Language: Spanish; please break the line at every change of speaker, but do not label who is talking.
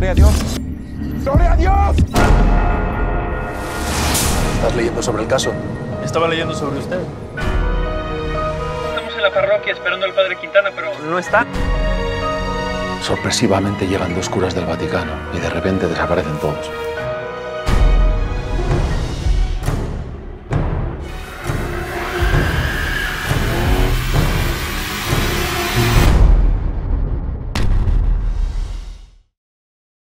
Gloria a Dios. ¡Gloria a Dios!
¿Estás leyendo sobre el caso?
Estaba leyendo sobre usted.
Estamos en la parroquia esperando al padre Quintana, pero
no está.
Sorpresivamente llegan dos curas del Vaticano y de repente desaparecen todos.